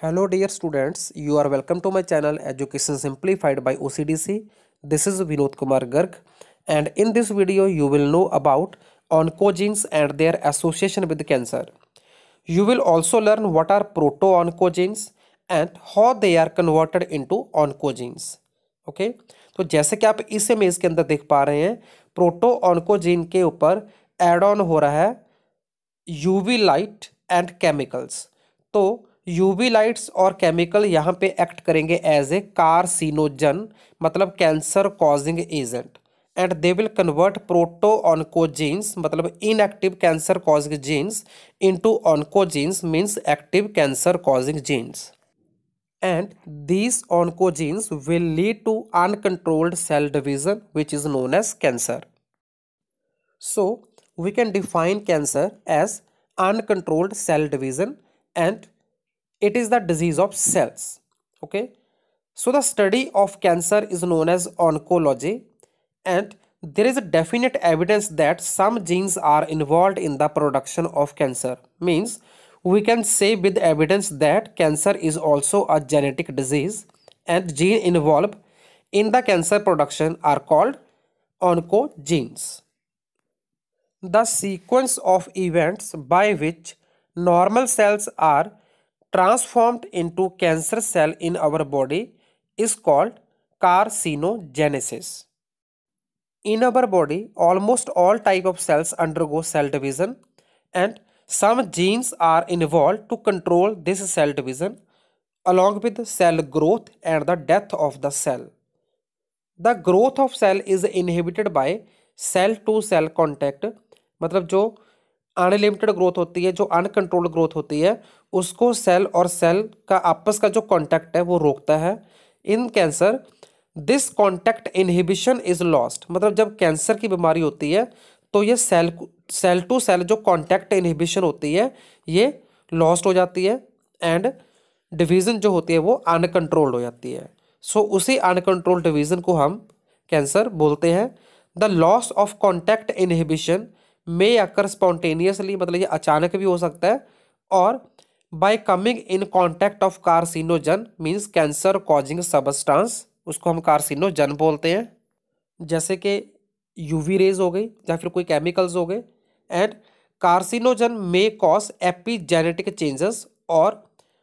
Hello dear students you are welcome to my channel education simplified by OCDC this is Vinod Kumar Garg and in this video you will know about oncogenes and their association with cancer you will also learn what are proto oncogenes and how they are converted into oncogenes okay तो जैसे कि आप इस image के अंदर देख पा रहे हैं प्रोटो ऑनकोजिन के ऊपर एड ऑन हो रहा है यूवी लाइट एंड केमिकल्स तो यूवी लाइट्स और केमिकल यहाँ पे एक्ट करेंगे एज ए कारसिनोजन मतलब cancer causing agent and they will convert proto oncogenes मतलब inactive cancer causing genes into oncogenes means active cancer causing genes and these oncogenes will lead to uncontrolled cell division which is known as cancer so we can define cancer as uncontrolled cell division and it is the disease of cells. Okay? So the study of cancer is known as oncology and there is a definite evidence that some genes are involved in the production of cancer. Means we can say with evidence that cancer is also a genetic disease and gene involved in the cancer production are called oncogenes. The sequence of events by which normal cells are transformed into cancer cell in our body is called carcinogenesis. In our body, almost all type of cells undergo cell division and some genes are involved to control this cell division along with cell growth and the death of the cell. The growth of cell is inhibited by cell to cell contact मतलब जो unlimited growth होती है जो uncontrolled growth होती है उसको cell और cell का आपस का जो कॉन्टैक्ट है वो रोकता है। In cancer this contact inhibition is lost मतलब जब कैंसर की बीमारी होती है तो ये सेल सेल टू सेल जो कॉन्टैक्ट इनहिबिशन होती है ये लॉस्ट हो जाती है एंड डिवीज़न जो होती है वो अनकंट्रोल्ड हो जाती है। सो so, उसी अनकंट्रोल्ड डिवीज़न को हम कैंसर बोलते हैं। The loss of contact inhibition may occur spontaneously मतलब ये अचानक भी हो सकता है, और by coming in contact of carcinogen means cancer causing substance उसको हम कार्सिनोजन बोलते हैं। जैसे कि यूवी रेज हो गई, या फिर कोई केमिकल्स हो गए and carcinogen may cause epigenetic changes और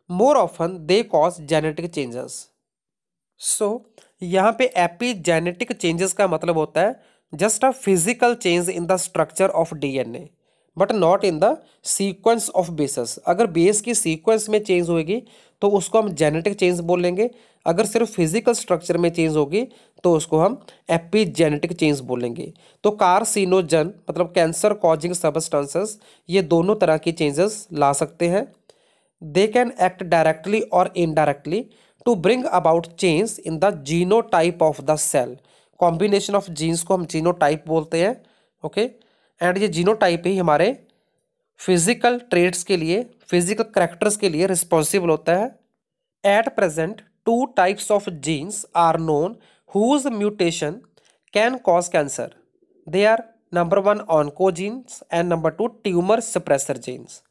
more often they cause genetic changes so यहाँ पे एपीजेनेटिक चेंजेस का मतलब होता है just a physical change in the structure of DNA but not in the sequence of bases अगर base की sequence में चेंज होगी तो उसको हम जेनेटिक चेंज बोलेंगे अगर सिर्फ़ फ़िज़िकल स्ट्रक्चर में चेंज होगी तो उसको हम एपीजेनेटिक चेंज बोलेंगे तो कार्सिनोजन मतलब कैंसर कॉजिंग सबस्टांसेस ये दोनों तरह की चेंजेस ला सकते हैं। दे कैन एक्ट डायरेक्टली और indirectly to bring about change in the genotype of the cell combination of genes को हम जीनो बोलते हैं ओके एंड ये जीनो ही हमारे फ़िज़िकल ट्रेड्स के लिए फ़िज़िकल करेक्टर्स के लिए रिस्पॉन्सिबल होता है। At present two types of genes are known whose mutation can cause cancer they are number one oncogenes and number two tumour suppressor genes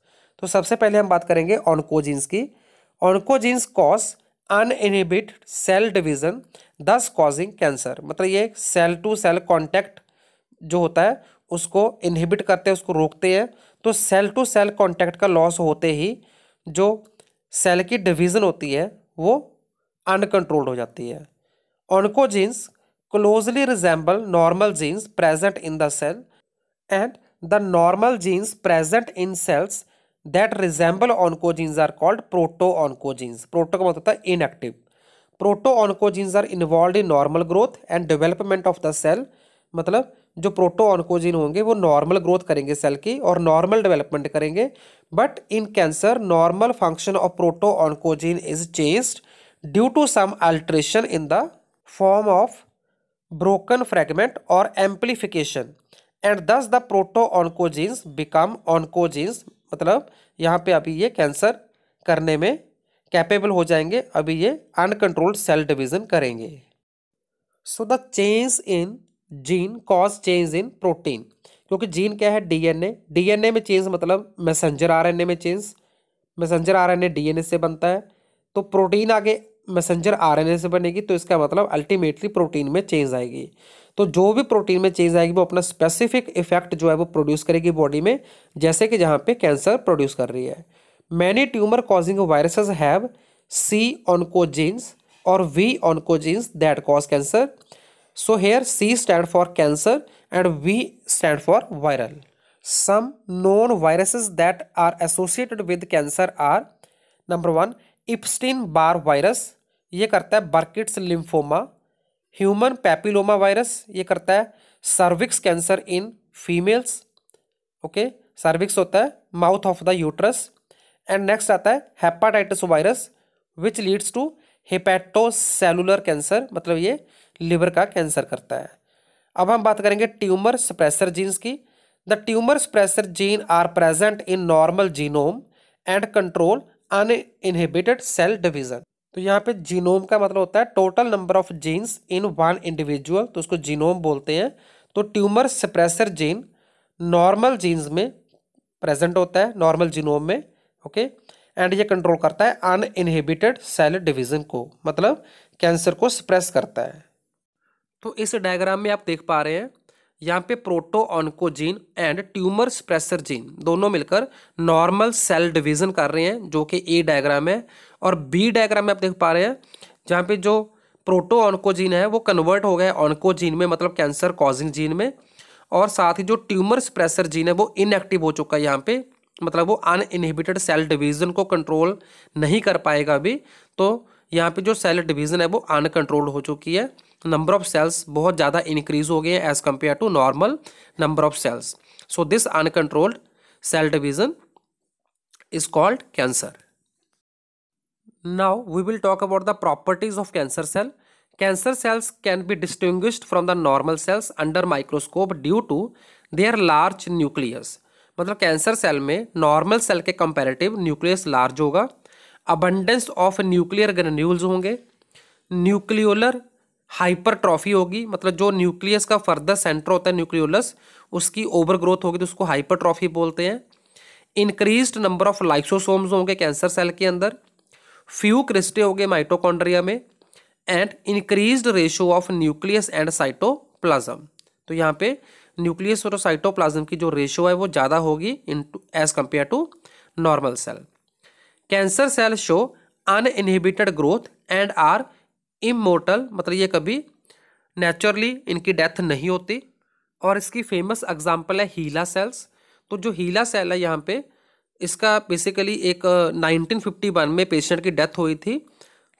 तो सबसे पहले हम बात करेंगे ऑनकोजीन्स की। Oncogenes cause uninhibited cell division thus causing cancer मतलब ये cell to cell contact जो होता है, उसको इनहिबिट करते हैं, उसको रोकते हैं। तो सेल टू सेल कॉन्टैक्ट का लॉस होते ही जो सेल की डिवीज़न होती है, वो अनकंट्रोल्ड हो जाती है। Oncogenes closely resemble normal genes present in the cell and the normal genes present in cells that resemble oncogenes are called proto oncogenes proto का मतलब होता है inactive proto oncogenes are involved in normal growth and development of the cell मतलब जो proto oncogene होंगे वो normal growth करेंगे cell की और नॉर्मल डेवलपमेंट करेंगे. But in cancer normal function of proto oncogene is changed due to some alteration in the form of broken fragment और amplification. And thus, the proto-oncogenes become oncogenes मतलब यहाँ पे अभी ये कैंसर करने में कैपेबल हो जाएँगे, अभी ये अनकंट्रोल्ड सेल डिवीज़न करेंगे। So the change in gene cause change in protein क्योंकि जीन क्या है? डीएनए डीएनए में चेंज मतलब मैसेंजर आरएनए में चेंज मैसेंजर आरएनए डीएनए से बनता है तो प्रोटीन आगे मैसेंजर आरएनए से बनेगी तो इसका मतलब अल्टीमेटली प्रोटीन में चेंज आएगी। तो जो भी प्रोटीन में चेंज आएगी, वो अपना स्पेसिफिक इफ़ेक्ट जो है वो प्रोड्यूस करेगी बॉडी में, जैसे कि जहाँ पे कैंसर प्रोड्यूस कर रही है। Many tumour causing viruses have C oncogenes और V oncogenes that cause cancer so here C stand for cancer and V stand for viral some known viruses that are associated with cancer are number one Epstein Barr virus ये करता है Burkitt's lymphoma human papilloma virus, ये करता है cervix cancer in females, okay? Cervix होता है mouth of the uterus. And next आता है hepatitis virus which leads to hepatocellular cancer मतलब ये लिवर का कैंसर करता है। अब हम बात करेंगे ट्यूमर स्प्रेसर जीन्स की। The tumour suppressor gene are present in normal genome and control uninhibited cell division तो यहाँ पे जीनोम का मतलब होता है total number of genes in one individual तो उसको जीनोम बोलते हैं। तो tumour suppressor gene normal genes में प्रेजेंट होता है नॉर्मल जीनोम में ओके एंड ये कंट्रोल करता है अनइनहिबिटेड सेल डिवीज़न को मतलब कैंसर को सप्रेस करता है। तो इस डायग्राम में आप देख पा रहे हैं यहाँ पे proto oncogene and tumour suppressor gene दोनों मिलकर नॉर्मल सेल डिवीज़न कर रहे हैं, जो कि ए डायग्राम है और बी डायग्राम में आप देख पा रहे हैं, जहाँ पे जो प्रोटो ऑनकोजीन है, वो कन्वर्ट हो गया है ऑनकोजीन में मतलब कैंसर कॉजिंग जीन में, और साथ ही जो ट्यूमर स्प्रेसर जीन है, वो इनएक्टिव हो चुका है यहाँ पे मतलब वो अनइनहिबिटेड सेल डिवीज़न को कंट्रोल नहीं कर पाएगा अभी तो यहाँ पे जो सेल डिवीज़न है वो अनकंट्रोल्ड हो चुकी है। नंबर ऑफ़ सेल्स बहुत ज़्यादा इंक्रीज हो गए हैं as compared to normal number of cells so this uncontrolled cell division is called cancer now we will talk about the properties of cancer cell cancer cells can be distinguished from the normal cells under microscope due to their large nucleus मतलब cancer cell में normal cell के comparative nucleus large होगा। Abundance of nuclear granules होंगे। Nucleolar hypertrophy होगी मतलब जो nucleus का further centre होता है न्यूक्लियोलस उसकी ओवर ग्रोथ होगी तो उसको हाइपरट्रॉफी बोलते हैं। इंक्रीज्ड नंबर ऑफ़ लाइसोसोम्स होंगे कैंसर सेल के अंदर। फ्यू क्रिस्टे हो गए माइटोकॉन्ड्रिया में। And increase ratio of nucleus and cytoplasm तो यहाँ पे न्यूक्लियस और साइटोप्लाज्म की जो रेशियो है वो ज़्यादा होगी in as compare to normal cell cancer cell show uninhibited growth and are immortal मतलब ये कभी नेचुरली इनकी डेथ नहीं होती। और इसकी फ़ेमस एग्ज़ाम्पल है हीला सेल्स तो जो हीला सेल है यहाँ पे, इसका बेसिकली एक 1951 में पेशेंट की डेथ हुई थी,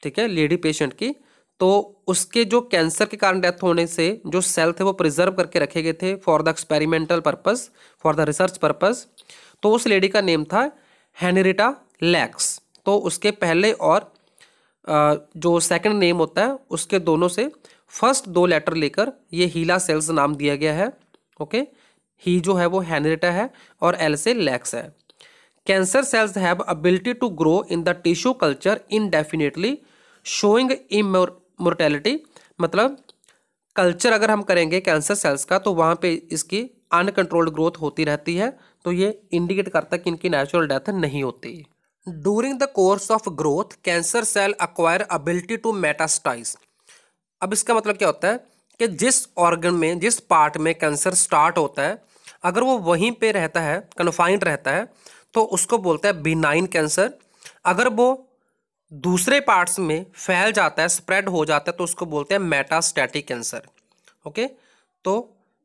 ठीक है लेडी पेशेंट की। तो उसके जो कैंसर के कारण डेथ होने से जो सेल थे वो प्रिजर्व करके रखे गए थे for the experimental purpose for the research purpose तो उस लेडी का नेम था हैनरिटा लैक्स तो उसके पहले और जो सेकंड नेम होता है, उसके दोनों से फ़र्स्ट दो लेटर लेकर ये हीला सेल्स नाम दिया गया है ओके ही जो है वो हैनरेटा है और एल से लैक्स है। Cancer cells have ability to grow in the tissue culture indefinitely, showing immortality मतलब कल्चर अगर हम करेंगे कैंसर सेल्स का तो वहाँ पे इसकी अनकंट्रोल्ड ग्रोथ होती रहती है तो ये इंडिकेट करता है कि इनकी नेचुरल डेथ नहीं होती। During the course of growth cancer cell acquire ability to metastasize अब इसका मतलब क्या होता है कि जिस ऑर्गन में, जिस पार्ट में कैंसर स्टार्ट होता है, अगर वो वहीं पे रहता है कन्फाइंड रहता है तो उसको बोलते हैं बिनाइन कैंसर अगर वो दूसरे पार्ट्स में फैल जाता है स्प्रेड हो जाता है तो उसको बोलते हैं मेटास्टैटिक कैंसर ओके तो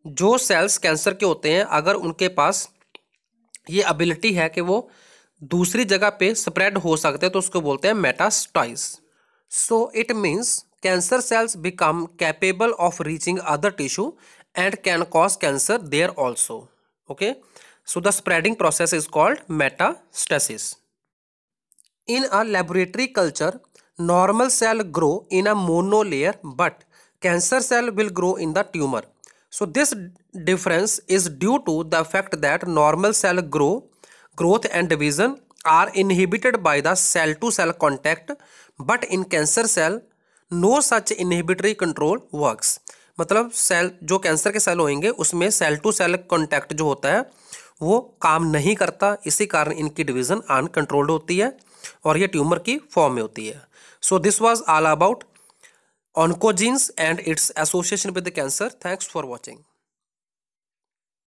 जो सेल्स कैंसर के होते हैं, अगर उनके पास ये एबिलिटी है कि वो दूसरी जगह पे स्प्रेड हो सकते हैं तो उसको बोलते हैं metastasize so it means cancer cells become capable of reaching other tissue and can cause cancer there also okay so the spreading process is called metastasis in a laboratory culture normal cell grow in a monolayer but cancer cell will grow in the tumour so this difference is due to the fact that normal cell grow growth and division are inhibited by the cell to cell contact but in cancer cell no such inhibitory control works. मतलब cell जो cancer के cell होंगे उसमें cell to cell contact जो होता है, वो काम नहीं करता। इसी कारण इनकी डिविज़न अनकंट्रोल्ड होती है और ये ट्यूमर की फॉर्म में होती है। So this was all about oncogenes and its association with cancer thanks for watching